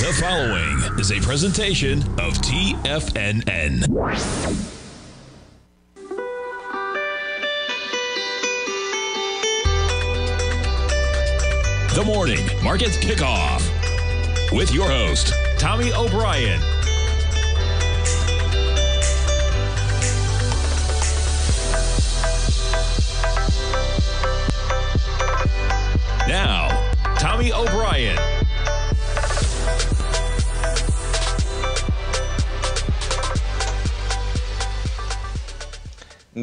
The following is a presentation of TFNN. The Morning Market Kickoff with your host, Tommy O'Brien. Now, Tommy O'Brien.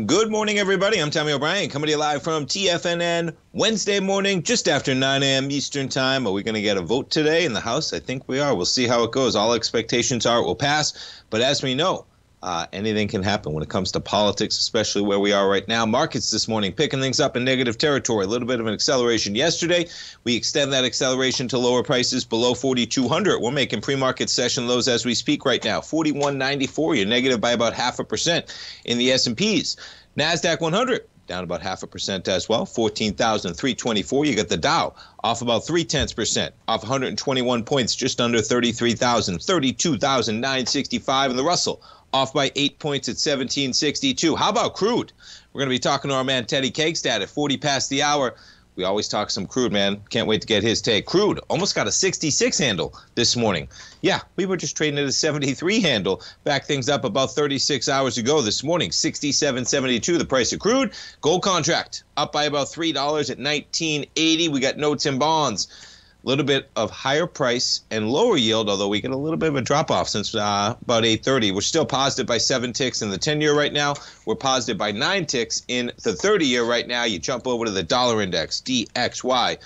Good morning, everybody. I'm Tommy O'Brien, coming to you live from TFNN Wednesday morning, just after 9 a.m. Eastern Time. Are we going to get a vote today in the House? I think we are. We'll see how it goes. All expectations are it will pass. But as we know, uh, anything can happen when it comes to politics, especially where we are right now. Markets this morning picking things up in negative territory. A little bit of an acceleration yesterday. We extend that acceleration to lower prices below 4,200. We're making pre-market session lows as we speak right now. 41.94. You're negative by about half a percent in the S&Ps. Nasdaq 100 down about half a percent as well, 14,324. You got the Dow off about three tenths percent, off 121 points, just under 33,000, 32,965, and the Russell off by eight points at 1762. How about crude? We're going to be talking to our man Teddy Cakestad at 40 past the hour. We always talk some crude, man. Can't wait to get his take. Crude almost got a 66 handle this morning. Yeah, we were just trading at a 73 handle. Back things up about 36 hours ago this morning. 67.72 the price of crude. Gold contract up by about $3 at 1980. We got notes and bonds a little bit of higher price and lower yield, although we get a little bit of a drop off since uh, about 8:30. We're still positive by seven ticks in the 10-year right now. We're positive by nine ticks in the 30-year right now. You jump over to the dollar index DXY.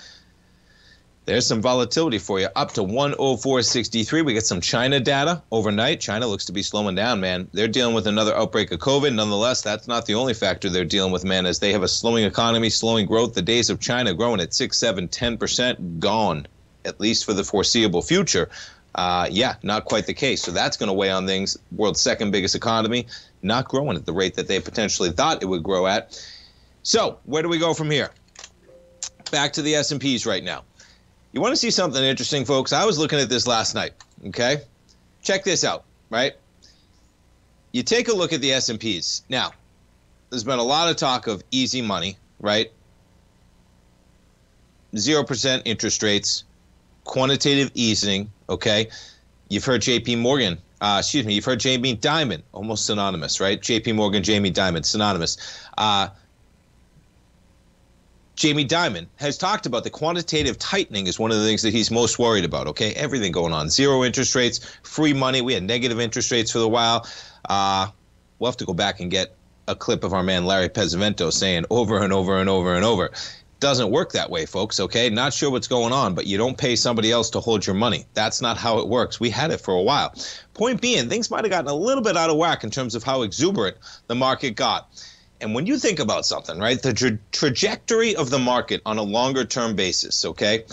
There's some volatility for you, up to 104.63. We get some China data overnight. China looks to be slowing down, man. They're dealing with another outbreak of COVID. Nonetheless, that's not the only factor they're dealing with, man, as they have a slowing economy, slowing growth. The days of China growing at 6, 7, 10% gone, at least for the foreseeable future. Uh, yeah, not quite the case. So that's going to weigh on things. World's second biggest economy, not growing at the rate that they potentially thought it would grow at. So where do we go from here? Back to the S&Ps right now. You want to see something interesting, folks? I was looking at this last night. Okay, check this out. Right, you take a look at the S and P's. Now, there's been a lot of talk of easy money, right? Zero percent interest rates, quantitative easing. Okay, you've heard J.P. Morgan. Uh, excuse me, you've heard Jamie Dimon, almost synonymous, right? J.P. Morgan, Jamie Dimon, synonymous. Uh, Jamie Dimon has talked about the quantitative tightening is one of the things that he's most worried about. Okay, everything going on, zero interest rates, free money. We had negative interest rates for a while. Uh, we'll have to go back and get a clip of our man Larry Pesavento saying over and over and over and over. Doesn't work that way, folks. Okay, not sure what's going on, but you don't pay somebody else to hold your money. That's not how it works. We had it for a while. Point being, things might have gotten a little bit out of whack in terms of how exuberant the market got. And when you think about something, right, the tra- trajectory of the market on a longer term basis, okay?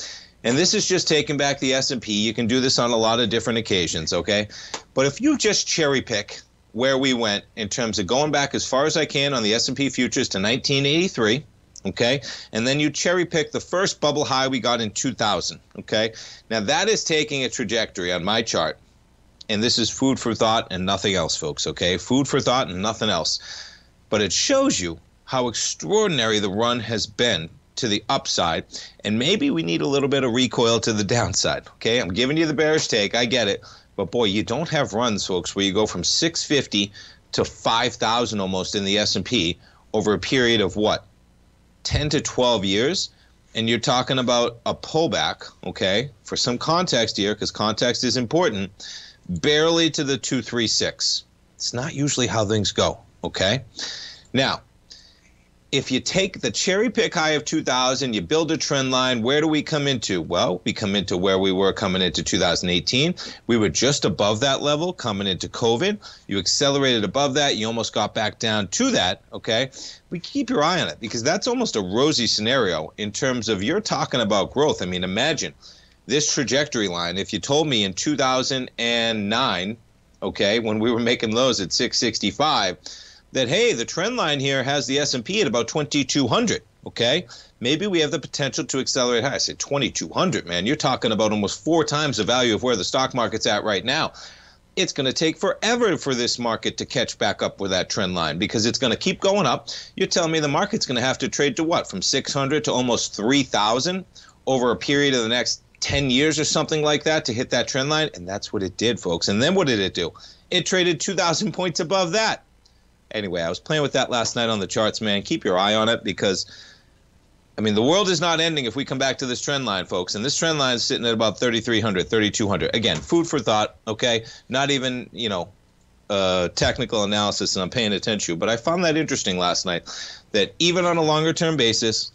And this is just taking back the S&P. You can do this on a lot of different occasions, okay? But if you just cherry pick where we went in terms of going back as far as I can on the S&P futures to 1983, okay? And then you cherry pick the first bubble high we got in 2000, okay? Now that is taking a trajectory on my chart. And this is food for thought and nothing else, folks, okay? Food for thought and nothing else but it shows you how extraordinary the run has been to the upside, and maybe we need a little bit of recoil to the downside. Okay, I'm giving you the bearish take, I get it, but boy, you don't have runs, folks, where you go from 650 to 5,000 almost in the S&P over a period of what, 10 to 12 years, and you're talking about a pullback. Okay, for some context here, because context is important, barely to the 236. It's not usually how things go. Okay. Now, if you take the cherry pick high of 2000, you build a trend line, where do we come into? Well, we come into where we were coming into 2018. We were just above that level coming into COVID. You accelerated above that. You almost got back down to that. Okay. We keep your eye on it because that's almost a rosy scenario in terms of you're talking about growth. I mean, imagine this trajectory line. If you told me in 2009, okay, when we were making lows at 665, that hey, the trend line here has the S&P at about 2200, Okay, maybe we have the potential to accelerate higher. I say 2,200, man. You're talking about almost four times the value of where the stock market's at right now. It's going to take forever for this market to catch back up with that trend line because it's going to keep going up. You're telling me the market's going to have to trade to what? From 600 to almost 3,000 over a period of the next 10 years or something like that to hit that trend line? And that's what it did, folks. And then what did it do? It traded 2,000 points above that. Anyway, I was playing with that last night on the charts, man. Keep your eye on it because I mean, the world is not ending if we come back to this trend line, folks. And this trend line is sitting at about 3,300, 3,200. Again, food for thought, okay? Not even, you know, uh, technical analysis, and I'm paying attention. But I found that interesting last night that even on a longer term basis,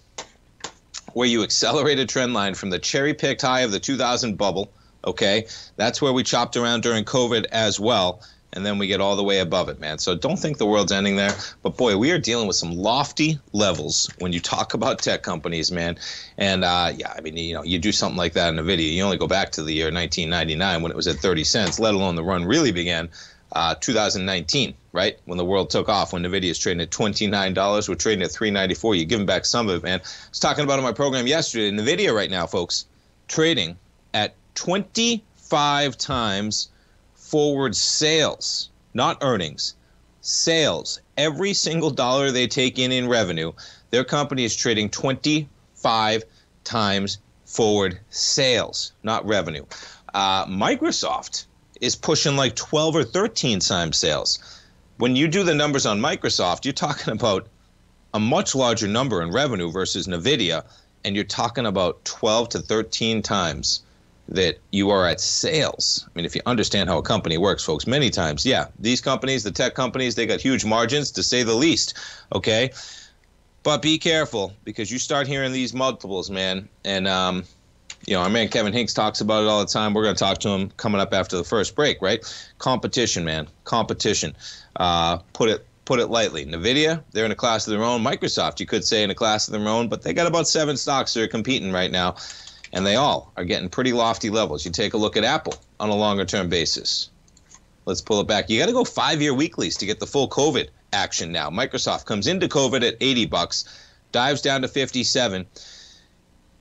where you accelerate a trend line from the cherry picked high of the 2000 bubble, okay? That's where we chopped around during COVID as well and then we get all the way above it, man. So don't think the world's ending there. But boy, we are dealing with some lofty levels when you talk about tech companies, man. And uh, yeah, I mean, you know, you do something like that in a video, you only go back to the year 1999 when it was at 30 cents, let alone the run really began. Uh, 2019, right? When the world took off, when Nvidia is trading at $29, we're trading at 394. You're giving back some of it, man. I was talking about on my program yesterday. Nvidia right now, folks, trading at 25 times forward sales, not earnings, sales. Every single dollar they take in in revenue, their company is trading 25 times forward sales, not revenue. Uh, Microsoft is pushing like 12 or 13 times sales. When you do the numbers on Microsoft, you're talking about a much larger number in revenue versus Nvidia, and you're talking about 12 to 13 times that you are at sales. I mean, if you understand how a company works, folks, many times, yeah, these companies, the tech companies, they got huge margins to say the least. Okay. But be careful because you start hearing these multiples, man. And, um, you know, our man Kevin Hincks talks about it all the time. We're going to talk to him coming up after the first break, right? Competition, man. Competition. Uh, put it put it lightly. Nvidia, they're in a class of their own. Microsoft, you could say in a class of their own, but they got about seven stocks that are competing right now and they all are getting pretty lofty levels. You take a look at Apple on a longer term basis. Let's pull it back. You got to go five year weeklies to get the full COVID action now. Microsoft comes into COVID at 80 bucks, dives down to 57.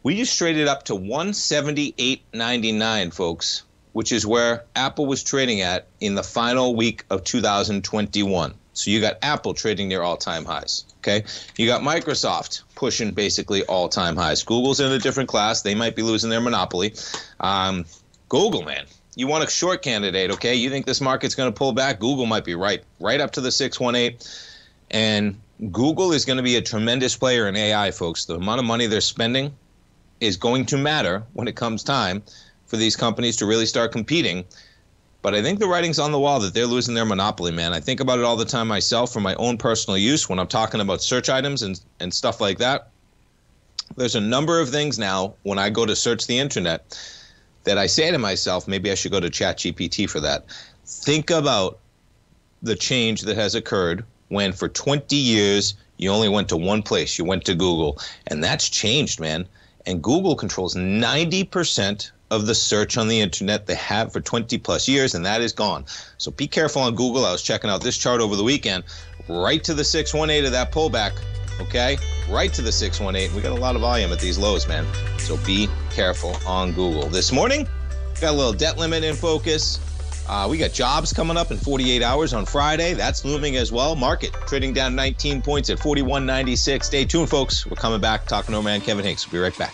We just traded up to 178.99, folks, which is where Apple was trading at in the final week of 2021. So you got Apple trading near all time highs. Okay. You got Microsoft pushing basically all time highs. Google's in a different class. They might be losing their monopoly. Um, Google, man, you want a short candidate, okay? You think this market's going to pull back? Google might be right, right up to the 618. And Google is going to be a tremendous player in AI, folks. The amount of money they're spending is going to matter when it comes time for these companies to really start competing but I think the writing's on the wall that they're losing their monopoly, man. I think about it all the time myself for my own personal use when I'm talking about search items and, and stuff like that. There's a number of things now when I go to search the internet that I say to myself, maybe I should go to ChatGPT for that. Think about the change that has occurred when for 20 years you only went to one place, you went to Google. And that's changed, man. And Google controls 90% of the search on the internet they have for 20 plus years, and that is gone. So be careful on Google. I was checking out this chart over the weekend, right to the 618 of that pullback. Okay, right to the 618. We got a lot of volume at these lows, man. So be careful on Google. This morning, got a little debt limit in focus. Uh, we got jobs coming up in 48 hours on Friday. That's looming as well. Market trading down 19 points at 41.96. Stay tuned, folks. We're coming back talking to man Kevin Hincks. We'll be right back.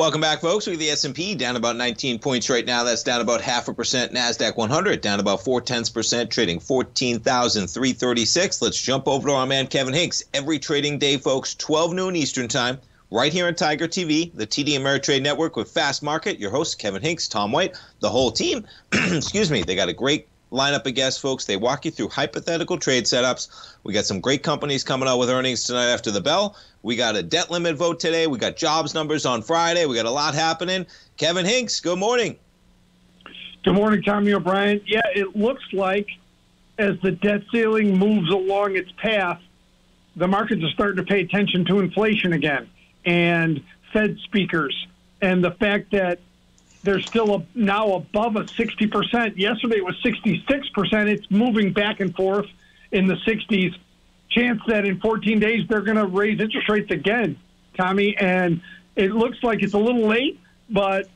Welcome back, folks. We have the S&P down about 19 points right now. That's down about half a percent. Nasdaq 100 down about four tenths percent, trading 14,336. Let's jump over to our man Kevin Hincks. Every trading day, folks, 12 noon Eastern time, right here on Tiger TV, the TD Ameritrade Network with Fast Market. Your host Kevin Hincks, Tom White, the whole team. Excuse me. They got a great lineup of guests, folks. They walk you through hypothetical trade setups. We got some great companies coming out with earnings tonight after the bell. We got a debt limit vote today. We got jobs numbers on Friday. We got a lot happening. Kevin Hincks, good morning. Good morning, Tommy O'Brien. Yeah, it looks like as the debt ceiling moves along its path, the markets are starting to pay attention to inflation again and Fed speakers and the fact that they're still a, now above a 60%. Yesterday it was 66%. It's moving back and forth in the 60s. Chance that in 14 days they're going to raise interest rates again, Tommy. And it looks like it's a little late, but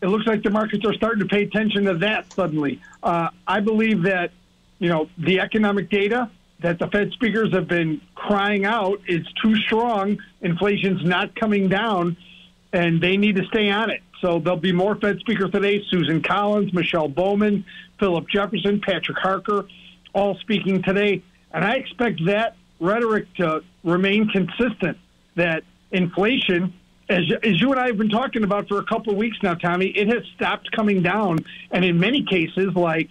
it looks like the markets are starting to pay attention to that suddenly. Uh, I believe that, you know, the economic data that the Fed speakers have been crying out is too strong. Inflation's not coming down, and they need to stay on it. So there'll be more Fed speakers today Susan Collins, Michelle Bowman, Philip Jefferson, Patrick Harker, all speaking today. And I expect that rhetoric to remain consistent that inflation, as, as you and I have been talking about for a couple of weeks now, Tommy, it has stopped coming down. And in many cases, like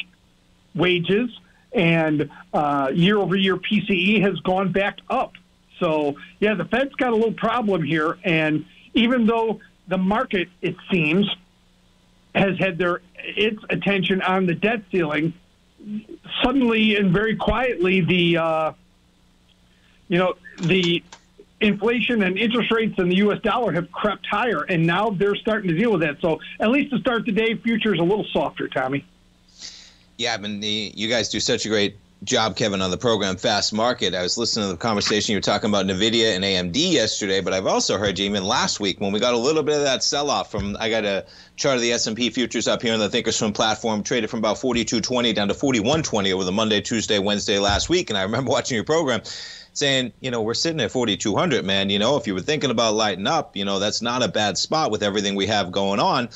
wages and uh, year over year PCE has gone back up. So, yeah, the Fed's got a little problem here. And even though the market, it seems, has had their its attention on the debt ceiling. Suddenly and very quietly, the uh, you know the inflation and interest rates and the U.S. dollar have crept higher, and now they're starting to deal with that. So at least to start the day, futures a little softer, Tommy. Yeah, I mean, the, you guys do such a great job, Kevin, on the program Fast Market. I was listening to the conversation you were talking about NVIDIA and AMD yesterday, but I've also heard you even last week when we got a little bit of that sell-off from, I got a chart of the S&P futures up here on the Thinkorswim platform, traded from about 42.20 down to 41.20 over the Monday, Tuesday, Wednesday last week. And I remember watching your program saying, you know, we're sitting at 4,200, man. You know, if you were thinking about lighting up, you know, that's not a bad spot with everything we have going on.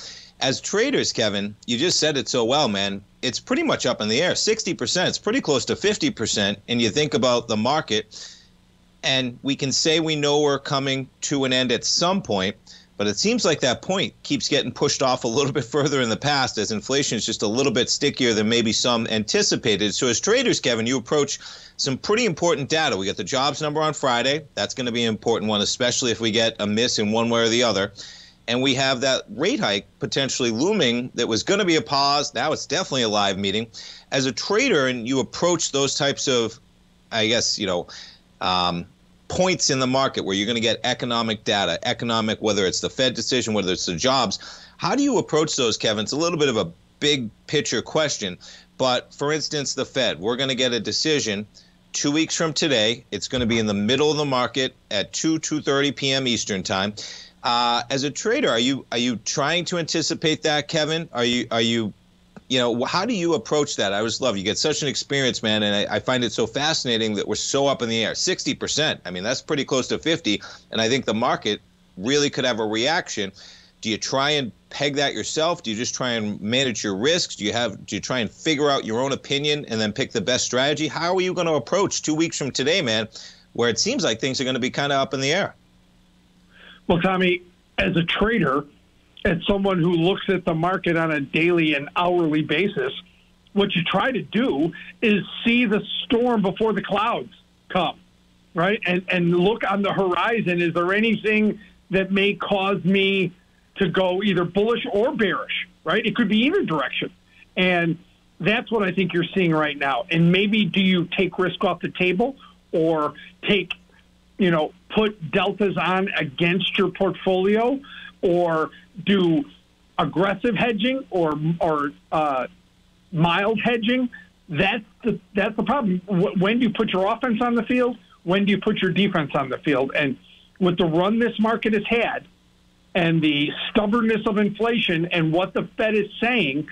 As traders, Kevin, you just said it so well, man it's pretty much up in the air 60%. It's pretty close to 50%. And you think about the market, and we can say we know we're coming to an end at some point, but it seems like that point keeps getting pushed off a little bit further in the past as inflation is just a little bit stickier than maybe some anticipated. So, as traders, Kevin, you approach some pretty important data. We got the jobs number on Friday. That's going to be an important one, especially if we get a miss in one way or the other and we have that rate hike potentially looming that was going to be a pause. Now it's definitely a live meeting. As a trader, and you approach those types of, I guess, you know, um, points in the market where you're going to get economic data, economic, whether it's the Fed decision, whether it's the jobs. How do you approach those, Kevin? It's a little bit of a big picture question. But for instance, the Fed, we're going to get a decision two weeks from today. It's going to be in the middle of the market at 2 2:30 p.m. Eastern time. Uh, as a trader, are you are you trying to anticipate that, Kevin? Are you are you you know how do you approach that? I always love you get such an experience, man, and I, I find it so fascinating that we're so up in the air. Sixty percent. I mean, that's pretty close to fifty, and I think the market really could have a reaction. Do you try and peg that yourself? Do you just try and manage your risks? Do you have do you try and figure out your own opinion and then pick the best strategy? How are you going to approach two weeks from today, man, where it seems like things are going to be kind of up in the air? Well, Tommy, as a trader, as someone who looks at the market on a daily and hourly basis, what you try to do is see the storm before the clouds come, right? And and look on the horizon. Is there anything that may cause me to go either bullish or bearish, right? It could be either direction. And that's what I think you're seeing right now. And maybe do you take risk off the table or take you know, put deltas on against your portfolio or do aggressive hedging or or uh, mild hedging. That's the that's the problem. When do you put your offense on the field? When do you put your defense on the field? And with the run this market has had, and the stubbornness of inflation, and what the Fed is saying,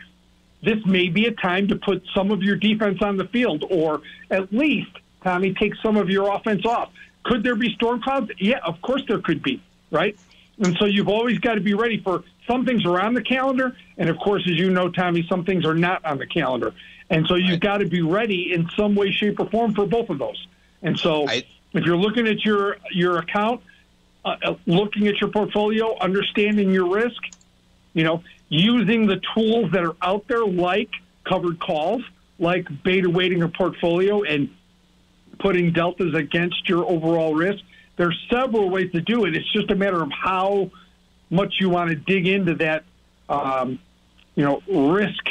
this may be a time to put some of your defense on the field, or at least Tommy take some of your offense off. Could there be storm clouds? Yeah, of course there could be, right? And so you've always got to be ready for some things are on the calendar, and of course, as you know, Tommy, some things are not on the calendar. And so you've right. got to be ready in some way, shape, or form for both of those. And so I, if you're looking at your your account, uh, uh, looking at your portfolio, understanding your risk, you know, using the tools that are out there like covered calls, like beta weighting a portfolio, and putting deltas against your overall risk. There's several ways to do it. It's just a matter of how much you want to dig into that, um, you know, risk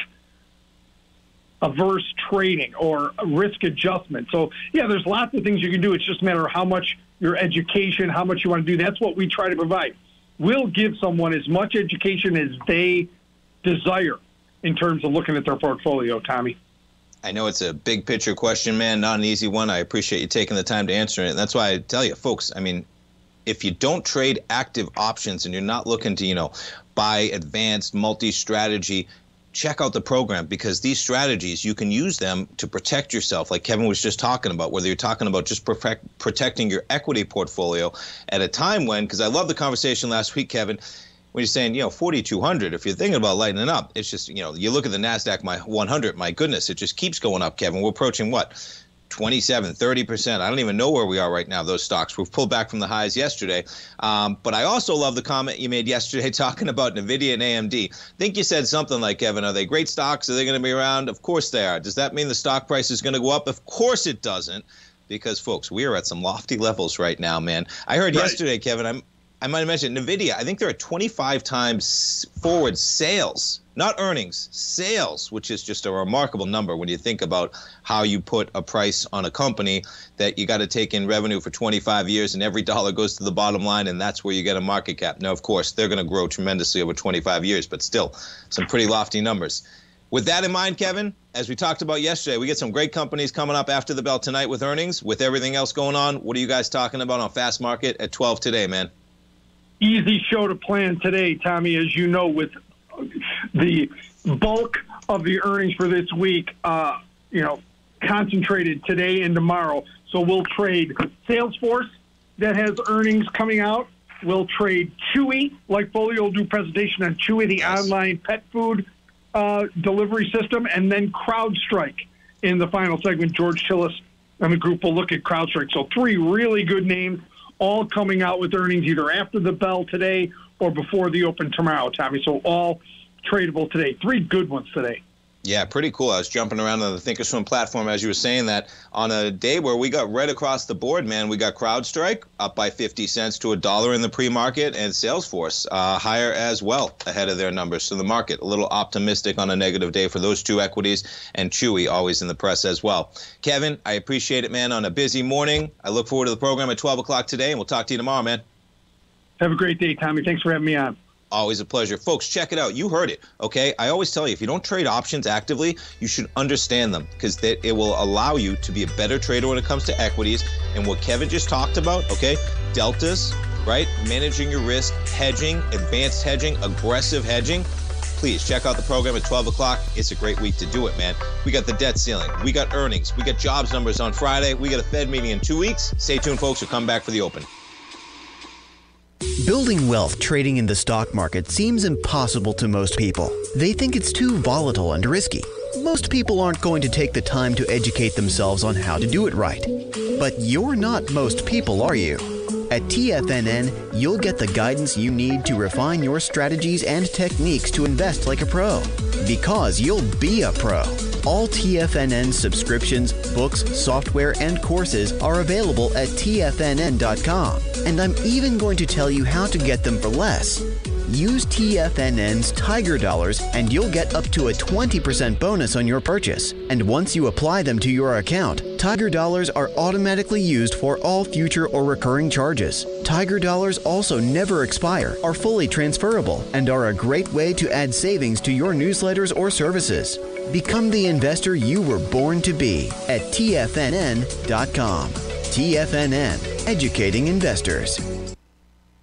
averse trading or risk adjustment. So yeah, there's lots of things you can do. It's just a matter of how much your education, how much you want to do. That's what we try to provide. We'll give someone as much education as they desire in terms of looking at their portfolio, Tommy. I know it's a big picture question, man, not an easy one. I appreciate you taking the time to answer it. And that's why I tell you, folks, I mean, if you don't trade active options and you're not looking to, you know, buy advanced multi-strategy, check out the program because these strategies you can use them to protect yourself like kevin was just talking about whether you're talking about just protect, protecting your equity portfolio at a time when because i love the conversation last week kevin when you're saying, you know, 4,200, if you're thinking about lightening up, it's just, you know, you look at the NASDAQ my 100, my goodness, it just keeps going up, Kevin. We're approaching what? 27, 30%. I don't even know where we are right now, those stocks. We've pulled back from the highs yesterday. Um, but I also love the comment you made yesterday talking about NVIDIA and AMD. I think you said something like, Kevin, are they great stocks? Are they going to be around? Of course they are. Does that mean the stock price is going to go up? Of course it doesn't because folks, we are at some lofty levels right now, man. I heard right. yesterday, Kevin. I'm I might have mentioned Nvidia. I think they're at 25 times forward sales, not earnings, sales, which is just a remarkable number when you think about how you put a price on a company that you got to take in revenue for 25 years and every dollar goes to the bottom line and that's where you get a market cap. Now, of course, they're going to grow tremendously over 25 years, but still some pretty lofty numbers. With that in mind, Kevin, as we talked about yesterday, we get some great companies coming up after the bell tonight with earnings. With everything else going on, what are you guys talking about on Fast Market at 12 today, man? Easy show to plan today, Tommy, as you know, with the bulk of the earnings for this week, uh, you know, concentrated today and tomorrow. So we'll trade Salesforce that has earnings coming out. We'll trade Chewy, like Folio will do presentation on Chewy, the yes. online pet food uh, delivery system, and then CrowdStrike in the final segment. George Chillis and the group will look at CrowdStrike. So three really good names, all coming out with earnings either after the bell today or before the open tomorrow, Tommy. So all tradable today. Three good ones today. Yeah, pretty cool. I was jumping around on the Thinkorswim platform as you were saying that on a day where we got right across the board, man. We got CrowdStrike up by 50 cents to a dollar in the pre-market, and Salesforce uh, higher as well ahead of their numbers. So the market a little optimistic on a negative day for those two equities, and Chewy always in the press as well. Kevin, I appreciate it, man. On a busy morning, I look forward to the program at 12 o'clock today, and we'll talk to you tomorrow, man. Have a great day, Tommy. Thanks for having me on. Always a pleasure. Folks, check it out. You heard it, okay? I always tell you if you don't trade options actively, you should understand them because it will allow you to be a better trader when it comes to equities. And what Kevin just talked about, okay? Deltas, right? Managing your risk, hedging, advanced hedging, aggressive hedging. Please check out the program at 12 o'clock. It's a great week to do it, man. We got the debt ceiling, we got earnings, we got jobs numbers on Friday, we got a Fed meeting in two weeks. Stay tuned, folks. We'll come back for the open. Building wealth trading in the stock market seems impossible to most people. They think it's too volatile and risky. Most people aren't going to take the time to educate themselves on how to do it right. But you're not most people, are you? At TFNN, you'll get the guidance you need to refine your strategies and techniques to invest like a pro. Because you'll be a pro. All TFNN subscriptions, books, software, and courses are available at TFNN.com. And I'm even going to tell you how to get them for less. Use TFNN's Tiger Dollars and you'll get up to a 20% bonus on your purchase. And once you apply them to your account, Tiger Dollars are automatically used for all future or recurring charges. Tiger Dollars also never expire, are fully transferable, and are a great way to add savings to your newsletters or services. Become the investor you were born to be at TFNN.com. TFNN, educating investors.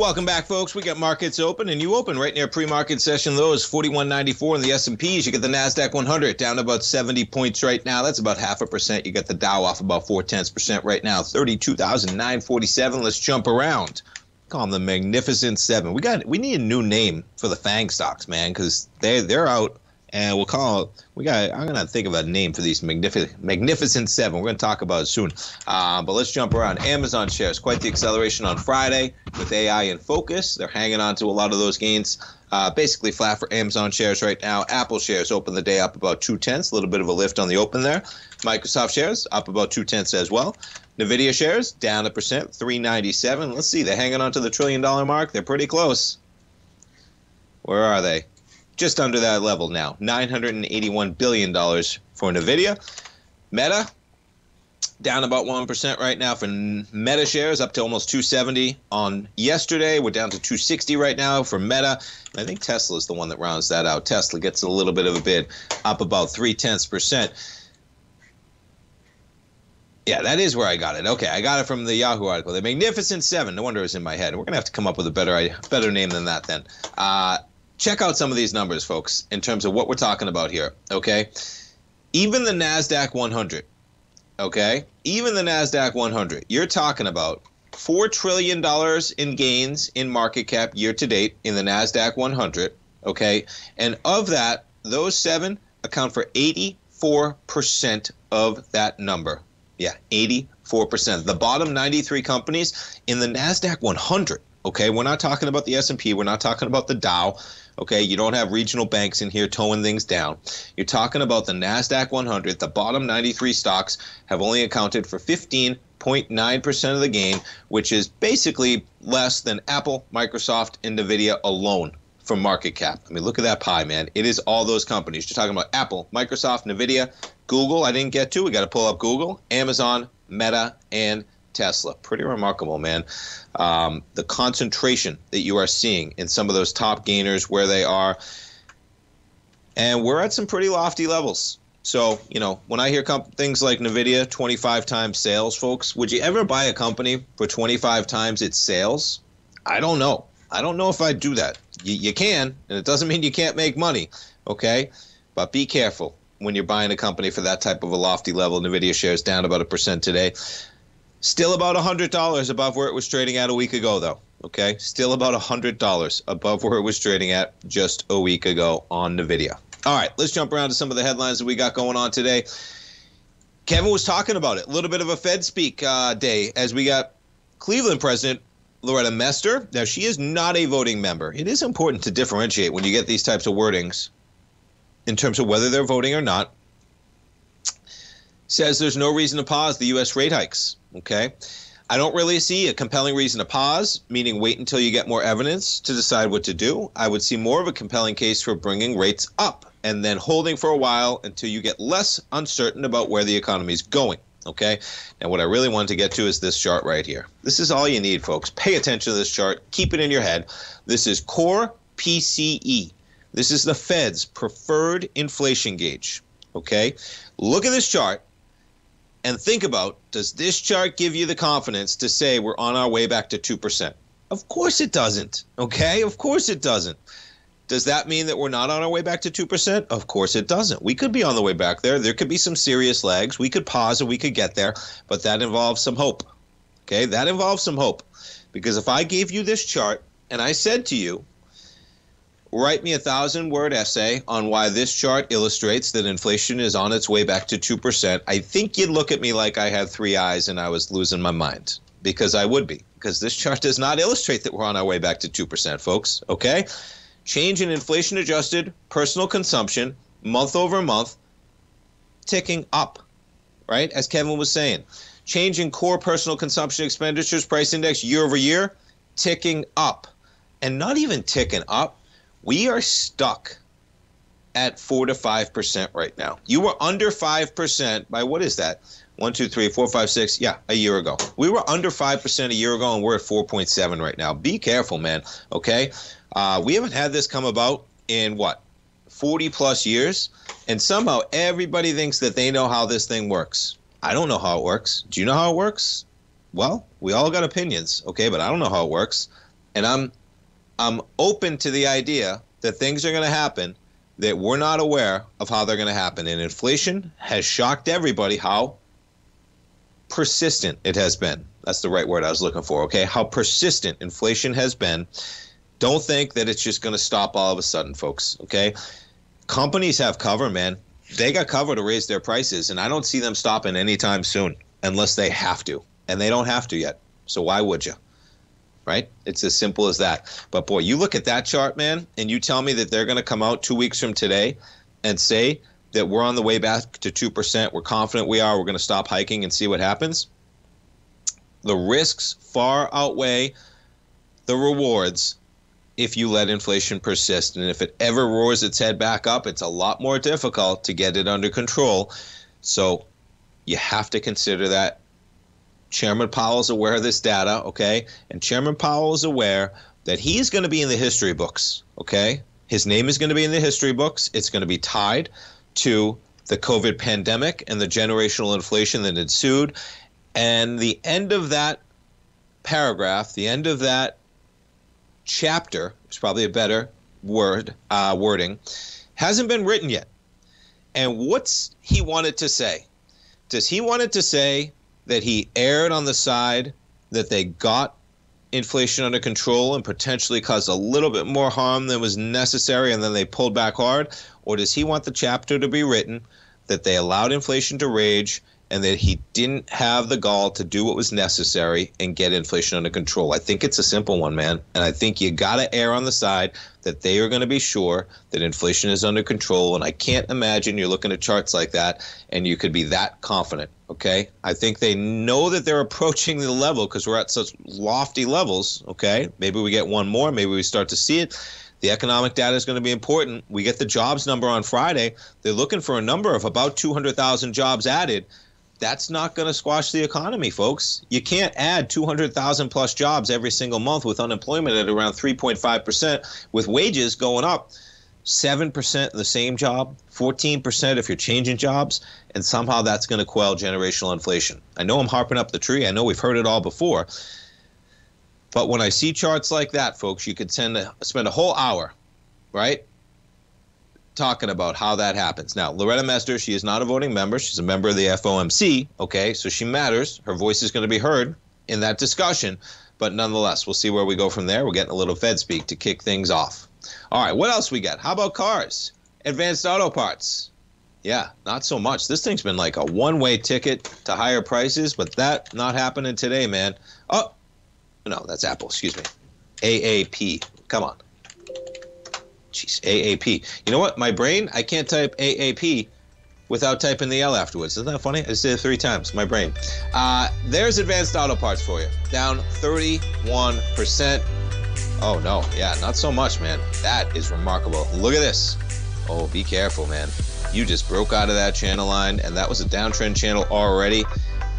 Welcome back, folks. We got markets open, and you open right near pre-market session lows, 41.94 in the S&Ps. You get the Nasdaq 100 down about 70 points right now. That's about half a percent. You got the Dow off about four tenths percent right now, 32,947. Let's jump around. Call them the Magnificent Seven. We got we need a new name for the Fang stocks, man, because they they're out and we'll call. We got. I'm gonna think of a name for these magnificent magnificent seven. We're gonna talk about it soon. Uh, but let's jump around. Amazon shares quite the acceleration on Friday with AI in focus. They're hanging on to a lot of those gains. Uh, basically flat for Amazon shares right now. Apple shares open the day up about two tenths, a little bit of a lift on the open there. Microsoft shares up about two tenths as well. Nvidia shares down a percent, 397. Let's see, they're hanging on to the trillion dollar mark. They're pretty close. Where are they? Just under that level now. $981 billion for NVIDIA. Meta, down about 1% right now for Meta shares, up to almost 270 on yesterday. We're down to 260 right now for Meta. I think Tesla is the one that rounds that out. Tesla gets a little bit of a bid, up about three tenths percent. Yeah, that is where I got it. Okay, I got it from the Yahoo article. The Magnificent Seven. No wonder it was in my head. We're gonna have to come up with a better better name than that then. Uh, check out some of these numbers, folks, in terms of what we're talking about here. Okay, even the Nasdaq 100. Okay, even the Nasdaq 100. You're talking about four trillion dollars in gains in market cap year to date in the Nasdaq 100. Okay, and of that, those seven account for 84 percent of that number. Yeah, 84 percent. The bottom 93 companies in the Nasdaq 100. Okay, we're not talking about the S&P. We're not talking about the Dow. Okay, you don't have regional banks in here towing things down. You're talking about the NASDAQ 100. The bottom 93 stocks have only accounted for 15.9% of the gain, which is basically less than Apple, Microsoft, and NVIDIA alone from market cap. I mean, look at that pie, man. It is all those companies. You're talking about Apple, Microsoft, NVIDIA, Google, I didn't get to. We got to pull up Google, Amazon, Meta, and Tesla. Pretty remarkable, man. Um, the concentration that you are seeing in some of those top gainers where they are. And we're at some pretty lofty levels. So, you know, when I hear comp- things like NVIDIA, 25 times sales, folks, would you ever buy a company for 25 times its sales? I don't know. I don't know if I'd do that. Y- you can, and it doesn't mean you can't make money, okay? But be careful when you're buying a company for that type of a lofty level. NVIDIA shares down about a percent today. Still about $100 above where it was trading at a week ago, though. Okay, still about $100 above where it was trading at just a week ago on NVIDIA. All right, let's jump around to some of the headlines that we got going on today. Kevin was talking about it. A little bit of a Fed speak uh, day as we got Cleveland President Loretta Mester. Now, she is not a voting member. It is important to differentiate when you get these types of wordings in terms of whether they're voting or not. Says there's no reason to pause the U.S. rate hikes. Okay. I don't really see a compelling reason to pause, meaning wait until you get more evidence to decide what to do. I would see more of a compelling case for bringing rates up and then holding for a while until you get less uncertain about where the economy is going. Okay. Now, what I really wanted to get to is this chart right here. This is all you need, folks. Pay attention to this chart. Keep it in your head. This is core PCE. This is the Fed's preferred inflation gauge. Okay. Look at this chart and think about does this chart give you the confidence to say we're on our way back to 2%? Of course it doesn't. Okay? Of course it doesn't. Does that mean that we're not on our way back to 2%? Of course it doesn't. We could be on the way back there. There could be some serious lags. We could pause and we could get there, but that involves some hope. Okay? That involves some hope. Because if I gave you this chart and I said to you, write me a thousand word essay on why this chart illustrates that inflation is on its way back to 2%, I think you'd look at me like I had three eyes and I was losing my mind. Because I would be. Because this chart does not illustrate that we're on our way back to 2%, folks. Okay? Change in inflation adjusted personal consumption month over month ticking up, right? As Kevin was saying. Change in core personal consumption expenditures price index year over year ticking up. And not even ticking up, we are stuck at four to five percent right now. You were under five percent by what is that? One, two, three, four, five, six. Yeah, a year ago. We were under five percent a year ago, and we're at four point seven right now. Be careful, man. Okay, uh, we haven't had this come about in what forty plus years, and somehow everybody thinks that they know how this thing works. I don't know how it works. Do you know how it works? Well, we all got opinions, okay, but I don't know how it works. And I'm I'm open to the idea that things are going to happen that we're not aware of how they're going to happen. And inflation has shocked everybody how persistent it has been. That's the right word I was looking for, okay? How persistent inflation has been. Don't think that it's just going to stop all of a sudden, folks, okay? Companies have cover, man. They got cover to raise their prices, and I don't see them stopping anytime soon unless they have to. And they don't have to yet. So why would you? Right? It's as simple as that. But boy, you look at that chart, man, and you tell me that they're going to come out two weeks from today and say that we're on the way back to 2%. We're confident we are. We're going to stop hiking and see what happens. The risks far outweigh the rewards if you let inflation persist. And if it ever roars its head back up, it's a lot more difficult to get it under control. So you have to consider that. Chairman Powell is aware of this data, okay? And Chairman Powell is aware that he's going to be in the history books, okay? His name is going to be in the history books. It's going to be tied to the COVID pandemic and the generational inflation that ensued. And the end of that paragraph, the end of that chapter, is probably a better word uh, wording, hasn't been written yet. And what's he wanted to say? Does he wanted to say that he erred on the side that they got inflation under control and potentially caused a little bit more harm than was necessary and then they pulled back hard? Or does he want the chapter to be written that they allowed inflation to rage and that he didn't have the gall to do what was necessary and get inflation under control. I think it's a simple one, man. And I think you got to err on the side that they are going to be sure that inflation is under control. And I can't imagine you're looking at charts like that and you could be that confident. Okay. I think they know that they're approaching the level because we're at such lofty levels. Okay. Maybe we get one more. Maybe we start to see it. The economic data is going to be important. We get the jobs number on Friday. They're looking for a number of about 200,000 jobs added that's not going to squash the economy, folks. You can't add 200,000 plus jobs every single month with unemployment at around 3.5%, with wages going up 7% in the same job, 14% if you're changing jobs, and somehow that's going to quell generational inflation. I know I'm harping up the tree. I know we've heard it all before. But when I see charts like that, folks, you could spend a whole hour, right, talking about how that happens. Now, Loretta Mester, she is not a voting member. She's a member of the FOMC. Okay, so she matters. Her voice is going to be heard in that discussion. But nonetheless, we'll see where we go from there. We're getting a little Fed speak to kick things off. All right, what else we got? How about cars? Advanced auto parts. Yeah, not so much. This thing's been like a one-way ticket to higher prices, but that not happening today, man. Oh, no, that's Apple. Excuse me. AAP. Come on. Jeez, AAP. You know what? My brain, I can't type AAP without typing the L afterwards. Isn't that funny? I just did it three times. My brain. Uh, there's advanced auto parts for you. Down 31%. Oh, no. Yeah, not so much, man. That is remarkable. Look at this. Oh, be careful, man. You just broke out of that channel line, and that was a downtrend channel already.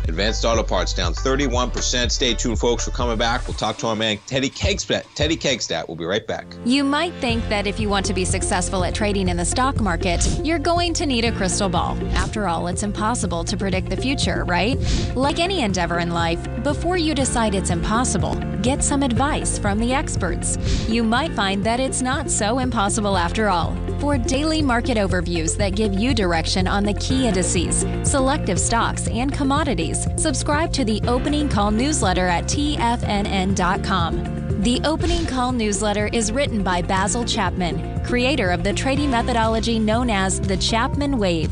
Advanced Auto Parts down 31%. Stay tuned, folks. We're coming back. We'll talk to our man, Teddy Kegstat. Teddy Kegstat. We'll be right back. You might think that if you want to be successful at trading in the stock market, you're going to need a crystal ball. After all, it's impossible to predict the future, right? Like any endeavor in life, before you decide it's impossible, get some advice from the experts. You might find that it's not so impossible after all. For daily market overviews that give you direction on the key indices, selective stocks, and commodities, subscribe to the Opening Call newsletter at TFNN.com. The Opening Call newsletter is written by Basil Chapman, creator of the trading methodology known as the Chapman Wave.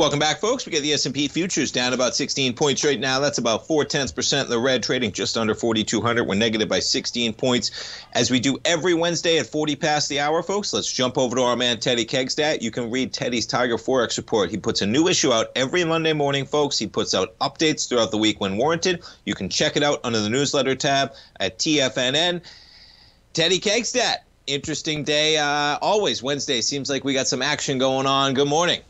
Welcome back, folks. We get the S&P futures down about 16 points right now. That's about four tenths percent in the red, trading just under 4,200. We're negative by 16 points, as we do every Wednesday at 40 past the hour, folks. Let's jump over to our man Teddy Kegstat. You can read Teddy's Tiger Forex report. He puts a new issue out every Monday morning, folks. He puts out updates throughout the week when warranted. You can check it out under the newsletter tab at TFNN. Teddy Kegstat. Interesting day. Uh, always Wednesday. Seems like we got some action going on. Good morning.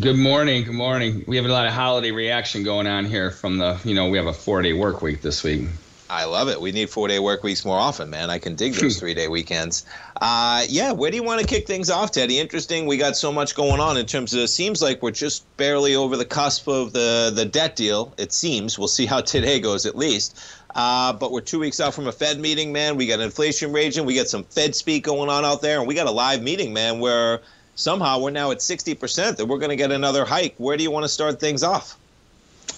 Good morning. Good morning. We have a lot of holiday reaction going on here from the, you know, we have a four day work week this week. I love it. We need four day work weeks more often, man. I can dig those three day weekends. Uh, yeah, where do you want to kick things off, Teddy? Interesting. We got so much going on in terms of it seems like we're just barely over the cusp of the, the debt deal. It seems. We'll see how today goes at least. Uh, but we're two weeks out from a Fed meeting, man. We got inflation raging. We got some Fed speak going on out there. And we got a live meeting, man, where somehow we're now at 60% that we're going to get another hike. Where do you want to start things off?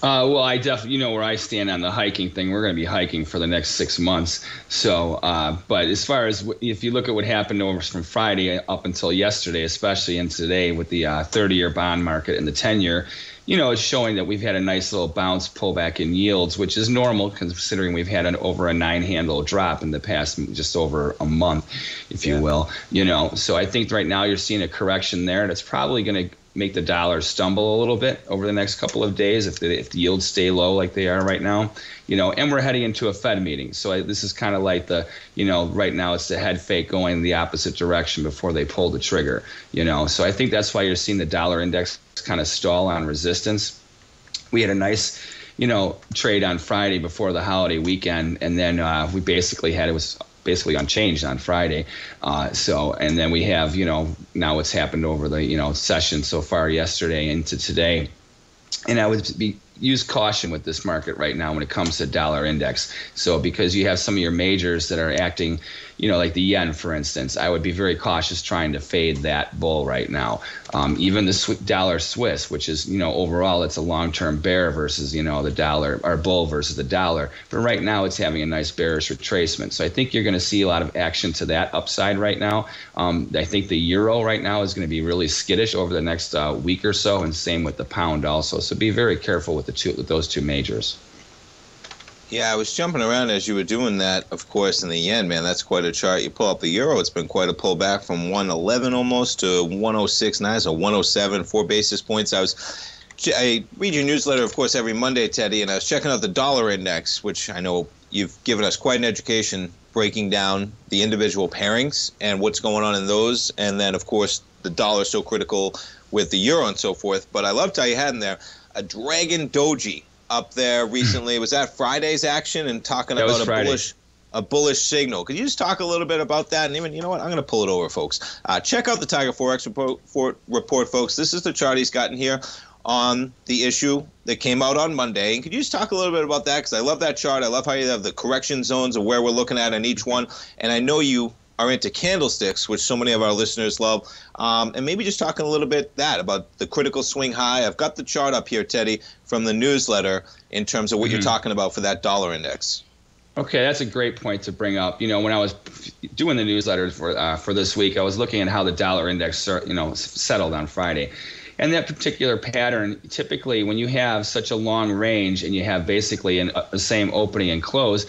Uh, well, I definitely, you know, where I stand on the hiking thing. We're going to be hiking for the next six months. So, uh, but as far as if you look at what happened over from Friday up until yesterday, especially and today with the 30 uh, year bond market and the 10 year, you know, it's showing that we've had a nice little bounce pullback in yields, which is normal considering we've had an over a nine handle drop in the past just over a month, if you will. You know, so I think right now you're seeing a correction there, and it's probably going to make the dollar stumble a little bit over the next couple of days if the, if the yields stay low like they are right now you know and we're heading into a fed meeting. So I, this is kind of like the you know right now it's the head fake going the opposite direction before they pull the trigger you know. So i think that's why you're seeing the dollar index kind of stall on resistance. We had a nice you know trade on friday before the holiday weekend and then uh, we basically had it was basically unchanged on Friday. Uh, so, and then we have, you know, now what's happened over the, you know, session so far yesterday into today. And I would be use caution with this market right now when it comes to dollar index. So because you have some of your majors that are acting, you know, like the yen, for instance, I would be very cautious trying to fade that bull right now. Um, even the dollar Swiss, which is, you know, overall it's a long-term bear versus, you know, the dollar or bull versus the dollar. But right now it's having a nice bearish retracement. So I think you're going to see a lot of action to that upside right now. Um, I think the euro right now is going to be really skittish over the next uh, week or so, and same with the pound also. So be very careful with the two with those two majors. Yeah, I was jumping around as you were doing that, of course, in the yen, man. That's quite a chart. You pull up the euro, it's been quite a pullback from 111 almost to 106.9, so 107, four basis points. I was. I read your newsletter, of course, every Monday, Teddy, and I was checking out the dollar index, which I know you've given us quite an education breaking down the individual pairings and what's going on in those. And then, of course, the dollar so critical with the euro and so forth. But I loved how you had in there a dragon doji up there recently. was that Friday's action and talking That about a Friday. bullish a bullish signal? Could you just talk a little bit about that? And even you know what, I'm going to pull it over, folks. Uh, check out the Tiger Forex report, for, report, folks. This is the chart he's gotten here on the issue that came out on Monday. And could you just talk a little bit about that? Because I love that chart. I love how you have the correction zones of where we're looking at in each one. And I know you are into candlesticks, which so many of our listeners love. Um, and maybe just talking a little bit that about the critical swing high. I've got the chart up here, Teddy, from the newsletter in terms of what you're talking about for that dollar index. Okay, that's a great point to bring up. You know, when I was doing the newsletter for uh, for this week, I was looking at how the dollar index, you know, settled on Friday, and that particular pattern. Typically, when you have such a long range and you have basically an, a, the same opening and close,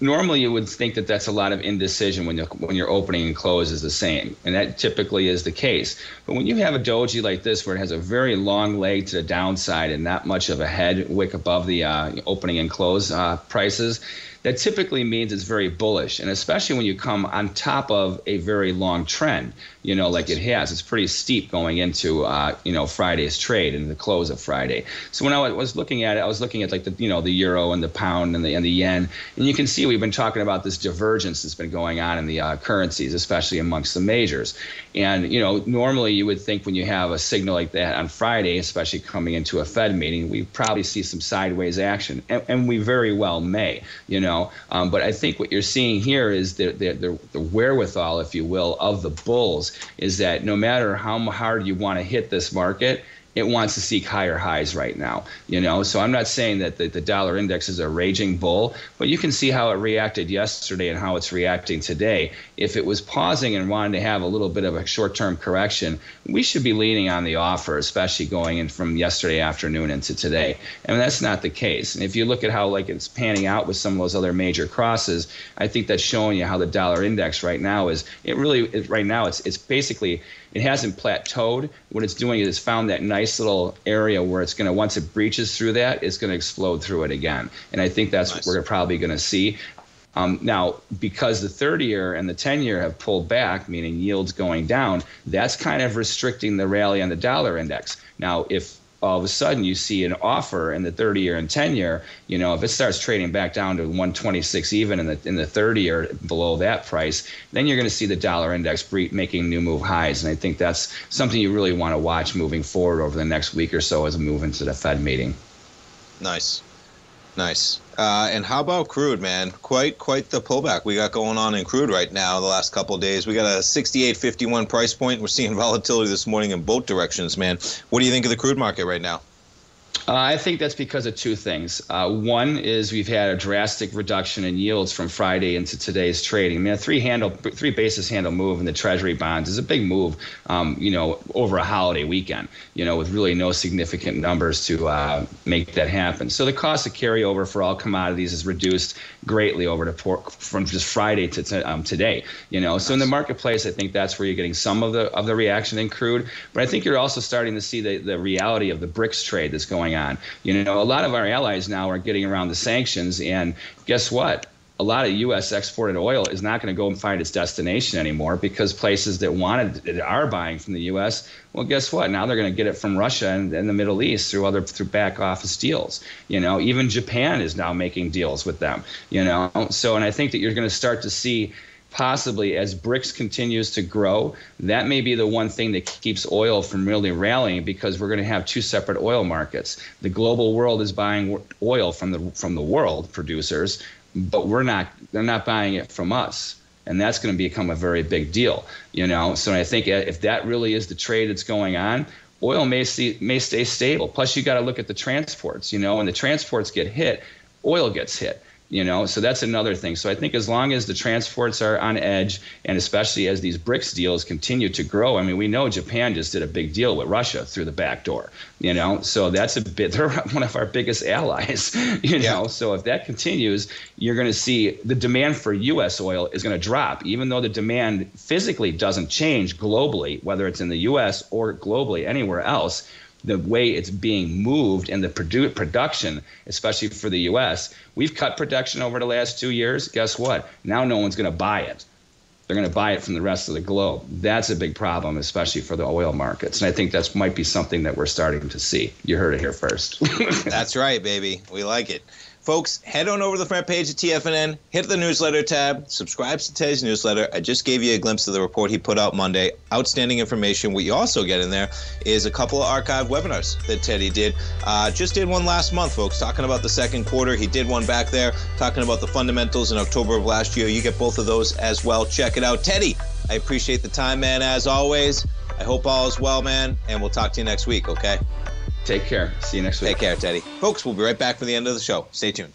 normally you would think that that's a lot of indecision when you when your opening and close is the same, and that typically is the case. But when you have a doji like this, where it has a very long leg to the downside and not much of a head wick above the uh, opening and close uh, prices that typically means it's very bullish and especially when you come on top of a very long trend you know like it has. It's pretty steep going into uh, you know friday's trade and the close of friday. So when i was looking at it i was looking at like the you know the euro and the pound and the and the yen and you can see we've been talking about this divergence that's been going on in the uh, currencies especially amongst the majors. And you know normally you would think when you have a signal like that on friday especially coming into a fed meeting we probably see some sideways action and, and we very well may you know um, but i think what you're seeing here is the, the, the, the wherewithal if you will of the bulls is that no matter how hard you want to hit this market it wants to seek higher highs right now you know? So i'm not saying that the, the dollar index is a raging bull but you can see how it reacted yesterday and how it's reacting today. If it was pausing and wanting to have a little bit of a short-term correction we should be leaning on the offer especially going in from yesterday afternoon into today. And that's not the case. And if you look at how like it's panning out with some of those other major crosses i think that's showing you how the dollar index right now is it really it, right now it's it's basically it hasn't plateaued. What it's doing is it's found that nice little area where it's going to, once it breaches through that, it's going to explode through it again. And I think that's what we're probably going to see. Um, now, because the 30 year and the 10 year have pulled back, meaning yields going down, that's kind of restricting the rally on the dollar index. Now, if all of a sudden you see an offer in the 30 year and 10 year, you know, if it starts trading back down to 126 even in the in the 30 year below that price, then you're going to see the dollar index making new move highs, and I think that's something you really want to watch moving forward over the next week or so as we move into the Fed meeting. Nice, nice. Uh, and how about crude, man? Quite, quite the pullback we got going on in crude right now. The last couple days, we got a 68.51 price point. We're seeing volatility this morning in both directions, man. What do you think of the crude market right now? Uh, I think that's because of two things. Uh, one is we've had a drastic reduction in yields from Friday into today's trading. I mean, a three handle, three basis handle move in the Treasury bonds is a big move. Um, you know, over a holiday weekend. You know, with really no significant numbers to uh, make that happen. So the cost of carryover for all commodities is reduced greatly over to por- from just Friday to, to um, today. You know, so in the marketplace, I think that's where you're getting some of the of the reaction in crude. But I think you're also starting to see the the reality of the BRICS trade that's going on. You know, a lot of our allies now are getting around the sanctions, and guess what? A lot of U.S. exported oil is not going to go and find its destination anymore because places that wanted it are buying from the U.S. Well, guess what? Now they're going to get it from Russia and, and the Middle East through other through back office deals. You know, even Japan is now making deals with them. You know, so and I think that you're going to start to see possibly as BRICS continues to grow, that may be the one thing that keeps oil from really rallying because we're going to have two separate oil markets. The global world is buying oil from the from the world producers, but we're not they're not buying it from us. And that's going to become a very big deal, you know. So I think uh, if that really is the trade that's going on, oil may see, may stay stable. Plus, you got to look at the transports, you know. When the transports get hit, oil gets hit you know so that's another thing. So i think as long as the transports are on edge and especially as these brics deals continue to grow i mean we know japan just did a big deal with russia through the back door you know? So that's a bit they're one of our biggest allies you know? So if that continues you're going to see the demand for us oil is going to drop even though the demand physically doesn't change globally whether it's in the us or globally anywhere else the way it's being moved and the produ- production, especially for the U.S. We've cut production over the last two years. Guess what? Now no one's going to buy it. they're going to buy it from the rest of the globe. That's a big problem, especially for the oil markets. And I think that might be something that we're starting to see. You heard it here first. That's right, baby. We like it. Folks, head on over to the front page of TFNN, hit the newsletter tab, subscribe to today's newsletter. I just gave you a glimpse of the report he put out Monday. Outstanding information. What you also get in there is a couple of archive webinars that Teddy did. Uh, just did one last month, folks, talking about the second quarter. He did one back there, talking about the fundamentals in October of last year. You get both of those as well. Check it out. Teddy, I appreciate the time, man, as always. I hope all is well, man, and we'll talk to you next week, okay? Take care. See you next week. Take care, Teddy. Folks, we'll be right back for the end of the show. Stay tuned.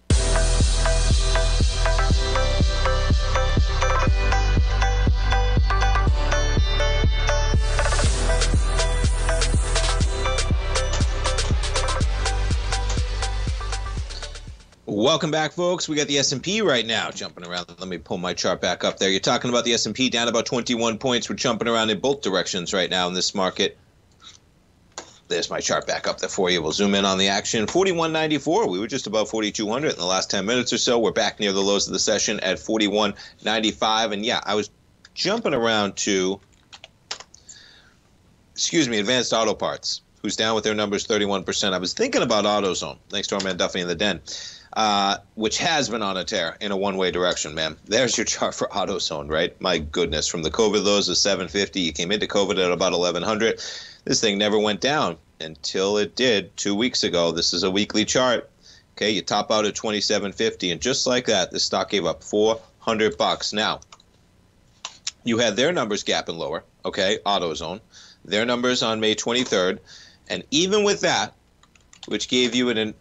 Welcome back, folks. We got the S&P right now jumping around. Let me pull my chart back up there. You're talking about the S&P down about 21 points. We're jumping around in both directions right now in this market. There's my chart back up there for you. We'll zoom in on the action. 41.94. We were just above 4,200 in the last 10 minutes or so. We're back near the lows of the session at 41.95. And yeah, I was jumping around to, excuse me, Advanced Auto Parts, who's down with their numbers 31%. I was thinking about AutoZone, thanks to our man Duffy in the Den uh, which has been on a tear in a one-way direction, man. There's your chart for AutoZone, right? My goodness, from the COVID lows of 750, you came into COVID at about 1100. This thing never went down until it did two weeks ago. This is a weekly chart. Okay, you top out at 2750, and just like that, the stock gave up 400 bucks. Now, you had their numbers gapping lower, okay, AutoZone, their numbers on May 23rd, and even with that, which gave you an,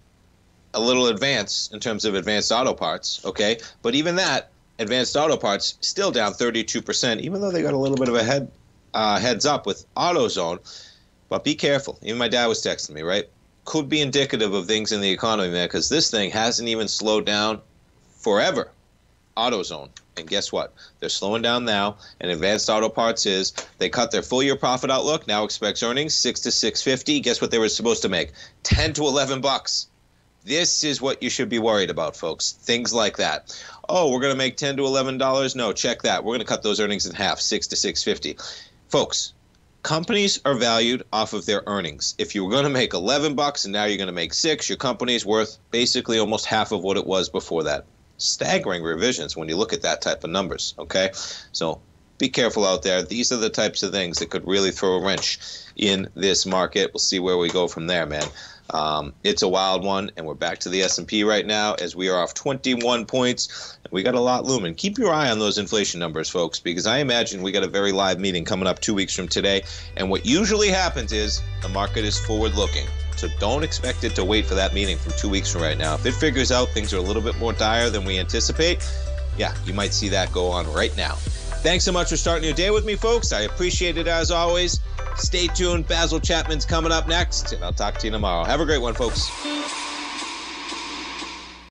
a little advance in terms of advanced auto parts, okay, but even that, advanced auto parts still down 32%, even though they got a little bit of a head uh, heads up with AutoZone. But be careful. Even my dad was texting me, right? Could be indicative of things in the economy, man, because this thing hasn't even slowed down forever. AutoZone. And guess what? They're slowing down now. And Advanced Auto Parts is they cut their full year profit outlook. Now expects earnings six to six fifty. Guess what they were supposed to make? Ten to eleven bucks. This is what you should be worried about, folks. Things like that. Oh, we're going to make ten to eleven dollars. No, check that. We're going to cut those earnings in half, six to six fifty. Folks, companies are valued off of their earnings. If you were going to make 11 bucks and now you're going to make 6, your company is worth basically almost half of what it was before that. Staggering revisions when you look at that type of numbers, okay? So be careful out there. These are the types of things that could really throw a wrench in this market. We'll see where we go from there, man. Um, it's a wild one, and we're back to the S&P right now as we are off 21 points. We got a lot looming. Keep your eye on those inflation numbers, folks, because I imagine we got a very live meeting coming up two weeks from today. And what usually happens is the market is forward-looking. So don't expect it to wait for that meeting from two weeks from right now. If it figures out things are a little bit more dire than we anticipate, yeah, you might see that go on right now. Thanks so much for starting your day with me, folks. I appreciate it as always. Stay tuned. Basil Chapman's coming up next, and I'll talk to you tomorrow. Have a great one, folks.